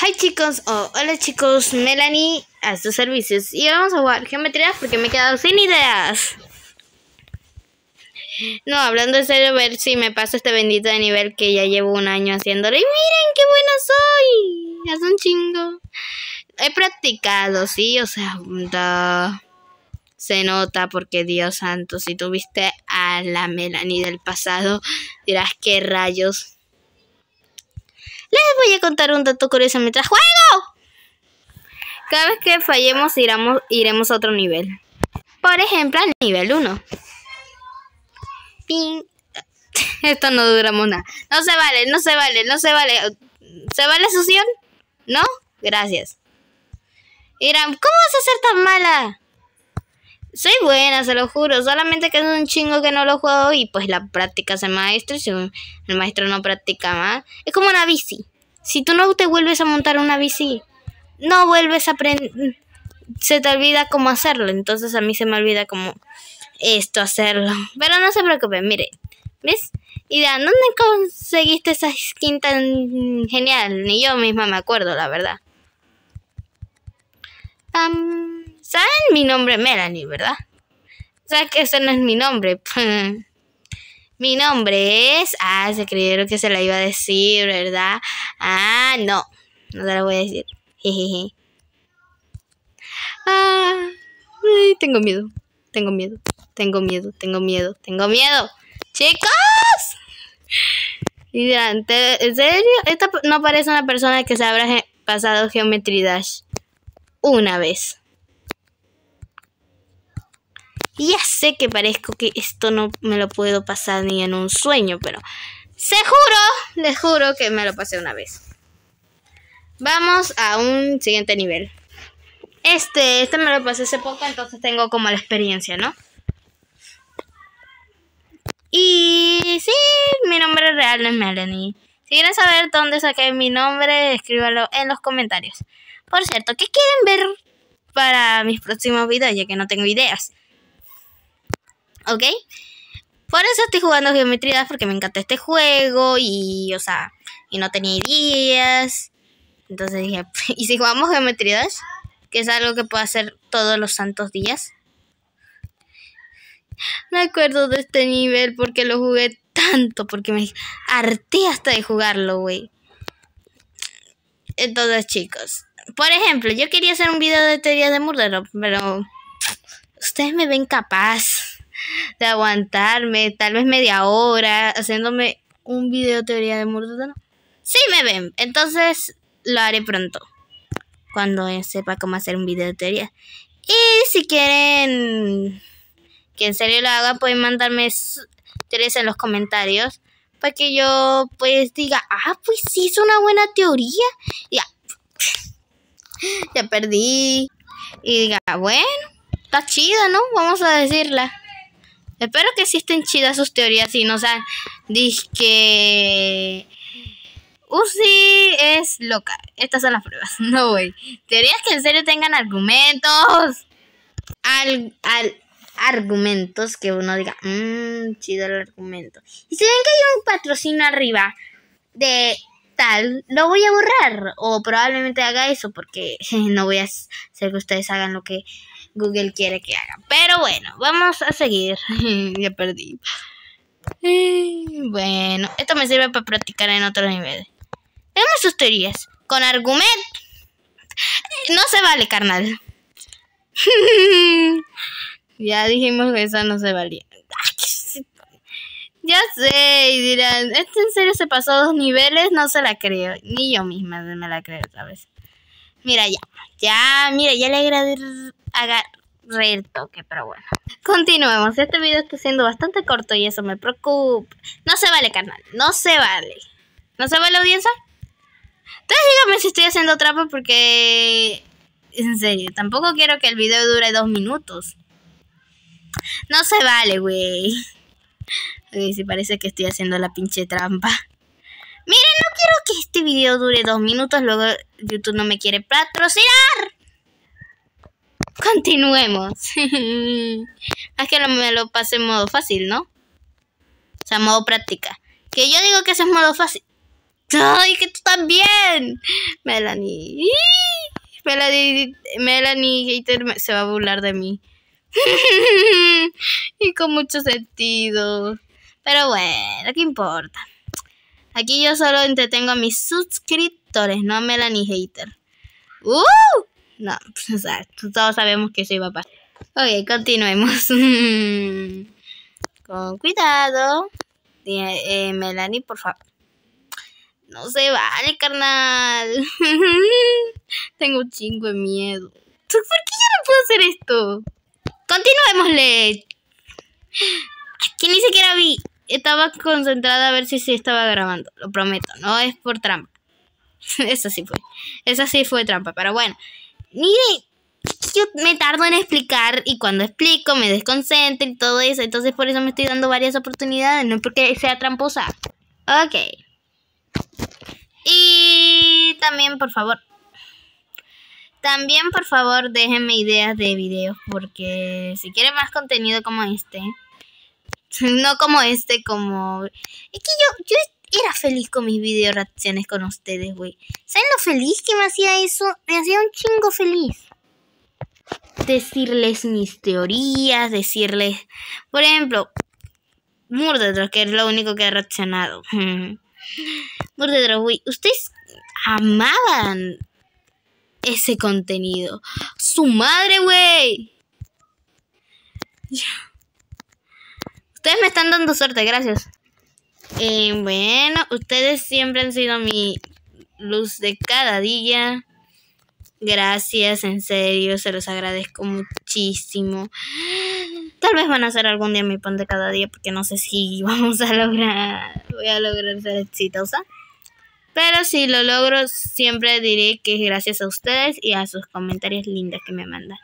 Hi chicos, oh, hola chicos, Melanie a sus servicios y vamos a jugar geometría porque me he quedado sin ideas. No, hablando en serio, a ver si me paso este bendito de nivel que ya llevo un año haciéndolo. Y miren qué buena soy. Es un chingo. He practicado, sí, o sea, se nota porque Dios santo, si tuviste a la Melanie del pasado, dirás qué rayos. Les voy a contar un dato curioso mientras juego. Cada vez que fallemos iremos, a otro nivel. Por ejemplo, al nivel 1. Esto no duramos nada. No se vale, no se vale, no se vale. ¿Se vale sución? ¿No? Gracias. Dirán, ¿cómo vas a ser tan mala? Soy buena, se lo juro. Solamente que es un chingo que no lo juego y pues la práctica hace maestro. Y si el maestro no practica más, es como una bici. Si tú no te vuelves a montar una bici, no vuelves a aprender. Se te olvida cómo hacerlo. Entonces a mí se me olvida cómo esto hacerlo. Pero no se preocupen, mire. ¿Ves? Y de ¿dónde conseguiste esa skin tan genial? Ni yo misma me acuerdo, la verdad. ¿Saben mi nombre Melanie, verdad? ¿Saben que ese no es mi nombre? mi nombre es... Ah, se creyeron que se la iba a decir, ¿verdad? Ah, no. No se la voy a decir. Jejeje. Ah, tengo miedo. Tengo miedo. Tengo miedo. Tengo miedo. Tengo miedo. ¡Chicos! Y ¿en serio? Esta no parece una persona que se habrá pasado Geometry Dash una vez. Y ya sé que parezco que esto no me lo puedo pasar ni en un sueño, pero se juro, les juro que me lo pasé una vez. Vamos a un siguiente nivel. Este, este me lo pasé hace poco, entonces tengo como la experiencia, ¿no? Y sí, mi nombre real es Melanie. Si quieren saber dónde saqué mi nombre, escríbanlo en los comentarios. Por cierto, ¿qué quieren ver para mis próximos videos? Ya que no tengo ideas. ¿Ok? Por eso estoy jugando Geometría porque me encanta este juego y, o sea, y no tenía ideas. Entonces dije, ¿y si jugamos Geometría Que es algo que puedo hacer todos los santos días. Me acuerdo de este nivel porque lo jugué tanto, porque me harté hasta de jugarlo, güey. Entonces, chicos, por ejemplo, yo quería hacer un video de teoría de Murder, pero ustedes me ven capaz de aguantarme tal vez media hora haciéndome un video de teoría de Murder. Sí me ven, entonces lo haré pronto, cuando sepa cómo hacer un video de teoría. Y si quieren que en serio lo hagan, pueden mandarme tres en los comentarios para que yo pues diga, ah, pues sí, es una buena teoría. Ya, ya perdí. Y diga, bueno, está chida, ¿no? Vamos a decirla. Espero que sí estén chidas sus teorías y no sean que Uzi es loca. Estas son las pruebas. No, güey. Teorías que en serio tengan argumentos. Al, al, argumentos que uno diga, mmm, chido el argumento. Y si ven que hay un patrocinio arriba de tal, lo voy a borrar. O probablemente haga eso porque no voy a hacer que ustedes hagan lo que Google quiere que hagan. Pero bueno, vamos a seguir. ya perdí. Bueno, esto me sirve para practicar en otros niveles. Tenemos sus teorías. Con argumento. No se vale, carnal. ya dijimos que eso no se valía. Ya sé, y dirán, ¿este en serio se pasó dos niveles? No se la creo, ni yo misma me la creo, ¿sabes? Mira, ya, ya, mira, ya le agarré el toque, pero bueno. Continuemos, este video está siendo bastante corto y eso me preocupa. No se vale, carnal, no se vale. ¿No se vale, audiencia? Entonces dígame si estoy haciendo trampa porque... En serio, tampoco quiero que el video dure dos minutos. No se vale, güey. Si parece que estoy haciendo la pinche trampa. Quiero que este video dure dos minutos, luego YouTube no me quiere patrocinar. Continuemos. es que me lo pasé en modo fácil, ¿no? O sea, modo práctica. Que yo digo que ese es modo fácil. ¡Ay, que tú también! Melanie. Melanie, Melanie Hater se va a burlar de mí. y con mucho sentido. Pero bueno, ¿qué importa? Aquí yo solo entretengo a mis suscriptores, no a Melanie Hater. ¡Uh! No, o sea, todos sabemos que soy papá. Ok, continuemos. Con cuidado. Eh, Melanie, por favor. No se vale, carnal. Tengo un chingo de miedo. ¿Por qué yo no puedo hacer esto? Continuémosle. Que ni siquiera vi. Estaba concentrada a ver si se estaba grabando. Lo prometo. No es por trampa. Eso sí fue. Esa sí fue trampa. Pero bueno. Mire. Yo me tardo en explicar y cuando explico me desconcentro y todo eso. Entonces por eso me estoy dando varias oportunidades. No porque sea tramposa. Ok. Y también, por favor, también, por favor, déjenme ideas de videos porque si quieren más contenido como este, no como este, como... Es que yo, yo era feliz con mis video reacciones con ustedes, güey. ¿Saben lo feliz que me hacía eso? Me hacía un chingo feliz. Decirles mis teorías, decirles... Por ejemplo, Murder, que es lo único que ha reaccionado. Murder, güey, ustedes amaban ese contenido. Su madre, güey. Ustedes me están dando suerte, gracias. Eh, bueno, ustedes siempre han sido mi luz de cada día. Gracias, en serio, se los agradezco muchísimo. Tal vez van a ser algún día mi pan de cada día, porque no sé si vamos a lograr, voy a lograr ser exitosa. Pero si lo logro, siempre diré que es gracias a ustedes y a sus comentarios lindos que me mandan.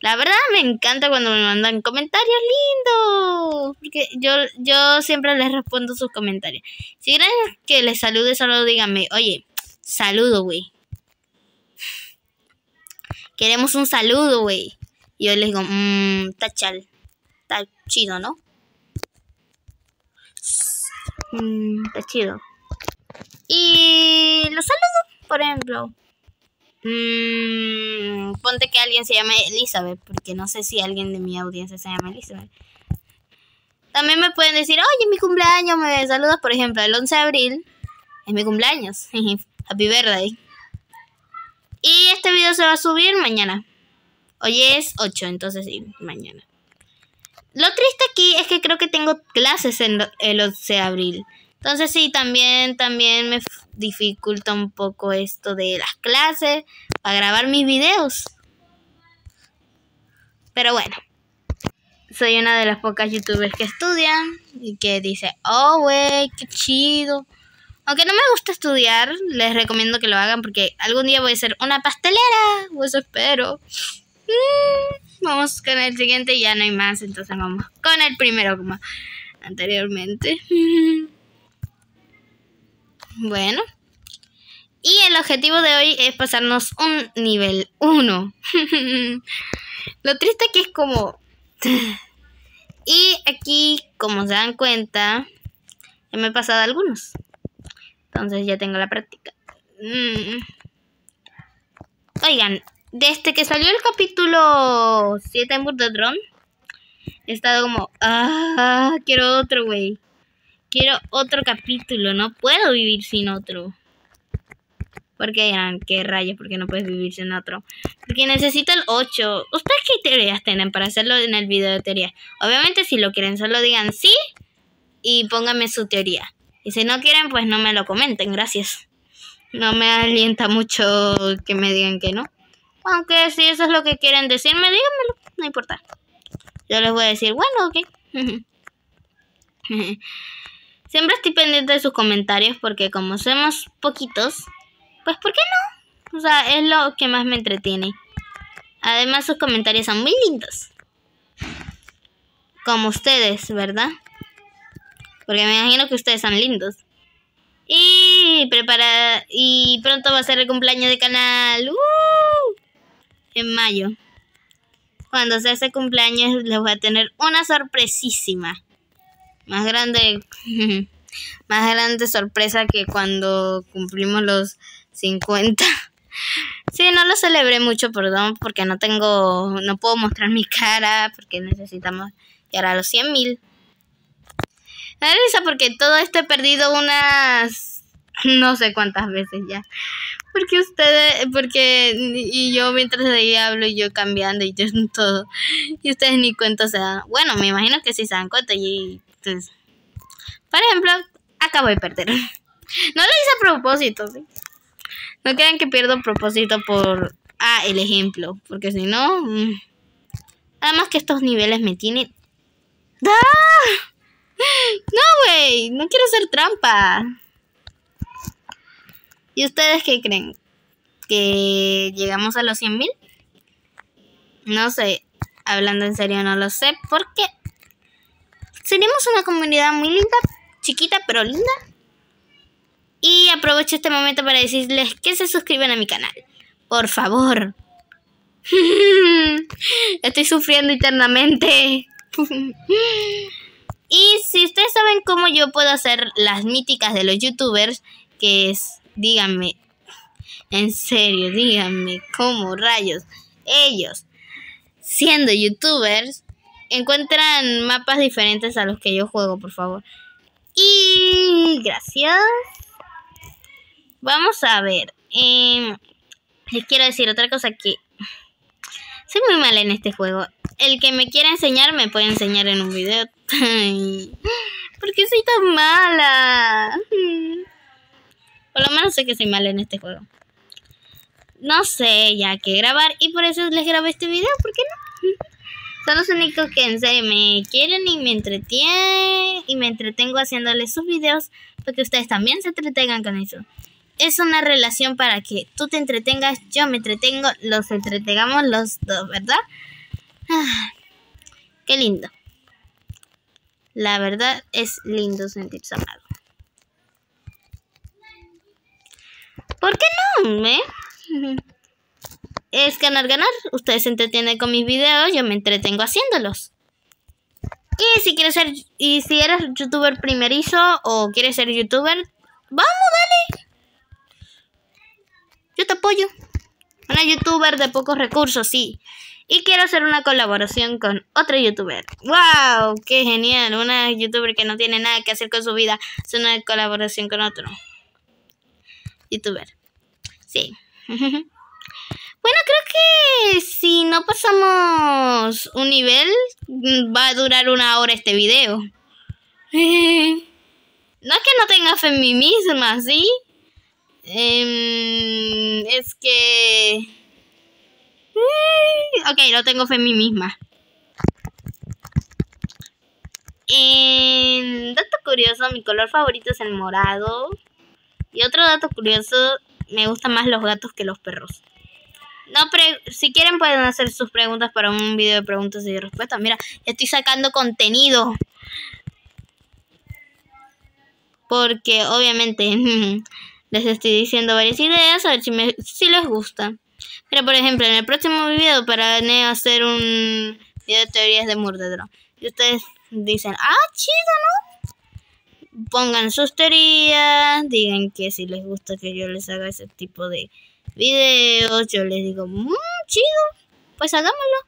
La verdad me encanta cuando me mandan comentarios lindos. Porque yo, yo siempre les respondo sus comentarios. Si quieren que les salude, solo díganme, oye, saludo, güey. Queremos un saludo, güey. Y yo les digo, mmm, está chal. Está chido, ¿no? Mmm, está chido. Y los saludo, por ejemplo. Mm, ponte que alguien se llame Elizabeth, porque no sé si alguien de mi audiencia se llama Elizabeth. También me pueden decir, oye, mi cumpleaños, me saludas, por ejemplo, el 11 de abril, es mi cumpleaños. Happy birthday. Y este video se va a subir mañana. Hoy es 8, entonces sí, mañana. Lo triste aquí es que creo que tengo clases en el 11 de abril. Entonces sí, también, también me dificulta un poco esto de las clases para grabar mis videos. Pero bueno, soy una de las pocas youtubers que estudian y que dice, oh, wey, qué chido. Aunque no me gusta estudiar, les recomiendo que lo hagan porque algún día voy a ser una pastelera, o eso espero. Mm, vamos con el siguiente, ya no hay más, entonces vamos con el primero como anteriormente. Bueno. Y el objetivo de hoy es pasarnos un nivel 1. Lo triste que es como... y aquí, como se dan cuenta, ya me he pasado algunos. Entonces ya tengo la práctica. Mm. Oigan, desde que salió el capítulo 7 en Drone, he estado como... Ah, quiero otro, güey. Quiero otro capítulo, no puedo vivir sin otro. Porque dirán, qué rayos, porque no puedes vivir sin otro. Porque necesito el 8. ¿Ustedes qué teorías tienen para hacerlo en el video de teoría? Obviamente si lo quieren, solo digan sí y pónganme su teoría. Y si no quieren, pues no me lo comenten, gracias. No me alienta mucho que me digan que no. Aunque si eso es lo que quieren decirme, díganmelo, no importa. Yo les voy a decir, bueno, ok. Siempre estoy pendiente de sus comentarios porque como somos poquitos, pues ¿por qué no? O sea, es lo que más me entretiene. Además sus comentarios son muy lindos. Como ustedes, ¿verdad? Porque me imagino que ustedes son lindos. Y prepara y pronto va a ser el cumpleaños de canal. ¡Uh! En mayo. Cuando sea ese cumpleaños les voy a tener una sorpresísima más grande. más grande sorpresa que cuando cumplimos los 50. Sí, no lo celebré mucho, perdón, porque no tengo, no puedo mostrar mi cara, porque necesitamos llegar a los 100 mil. Me risa porque todo esto he perdido unas, no sé cuántas veces ya. Porque ustedes, porque, y yo mientras ahí hablo y yo cambiando y todo. Y ustedes ni cuenta se dan. Bueno, me imagino que sí se dan cuenta y, entonces, por ejemplo, acabo de perder. No lo hice a propósito, ¿sí? No crean que pierdo propósito por... Ah, el ejemplo. Porque si no... Mm. Además que estos niveles me tienen... ¡Ah! No, güey. No quiero hacer trampa. ¿Y ustedes qué creen? ¿Que llegamos a los 100.000? No sé. Hablando en serio, no lo sé. Porque seríamos una comunidad muy linda. Chiquita, pero linda. Y aprovecho este momento para decirles que se suscriban a mi canal. Por favor. Estoy sufriendo eternamente. y si ustedes saben cómo yo puedo hacer las míticas de los youtubers, que es, díganme, en serio, díganme cómo rayos ellos, siendo youtubers, encuentran mapas diferentes a los que yo juego, por favor. Y gracias. Vamos a ver. Em, les quiero decir otra cosa que... Soy muy mala en este juego. El que me quiera enseñar me puede enseñar en un video. ¿Por qué soy tan mala? Por lo menos sé que soy mala en este juego. No sé ya qué grabar y por eso les grabé este video. ¿Por qué no? Son los únicos que en serio me quieren y me entretienen y me entretengo haciéndoles sus videos porque ustedes también se entretengan con eso es una relación para que tú te entretengas, yo me entretengo, los entretengamos los dos, ¿verdad? Ah, qué lindo. La verdad es lindo sentirse amado. ¿Por qué no? ¿Eh? Es ganar, ganar. Ustedes se entretienen con mis videos, yo me entretengo haciéndolos. Y si quieres ser, y si eres youtuber primerizo o quieres ser youtuber, vamos, dale. Yo te apoyo. Una youtuber de pocos recursos, sí. Y quiero hacer una colaboración con otro youtuber. ¡Wow! ¡Qué genial! Una youtuber que no tiene nada que hacer con su vida. Es una colaboración con otro youtuber. Sí. bueno, creo que si no pasamos un nivel, va a durar una hora este video. no es que no tenga fe en mí misma, ¿sí? Em, es que... Eh, ok, no tengo fe en mí misma. dato curioso, mi color favorito es el morado. Y otro dato curioso, me gustan más los gatos que los perros. Si quieren pueden hacer sus preguntas para un video de preguntas y respuestas. Mira, estoy sacando contenido. Porque obviamente les estoy diciendo varias ideas, a ver si, me, si les gusta. Pero por ejemplo, en el próximo video para hacer un video de teorías de Murderro. Y ustedes dicen, ah, chido, ¿no? Pongan sus teorías, digan que si les gusta que yo les haga ese tipo de videos, yo les digo, mmm, chido, pues hagámoslo.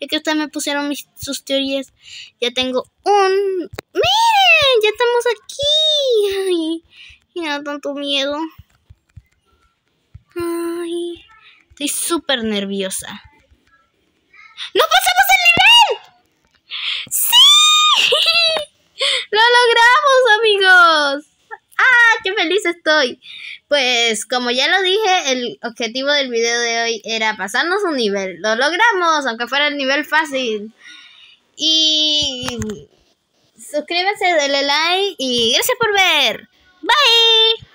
Ya que ustedes me pusieron mis, sus teorías, ya tengo un... ¡Miren! Ya estamos aquí. Ay, me da tanto miedo. Ay, estoy súper nerviosa. ¡No pasamos el nivel! ¡Sí! ¡Lo logramos, amigos! ¡Ah, qué feliz estoy! Pues, como ya lo dije, el objetivo del video de hoy era pasarnos un nivel. Lo logramos, aunque fuera el nivel fácil. Y suscríbanse, denle like y gracias por ver. Bye!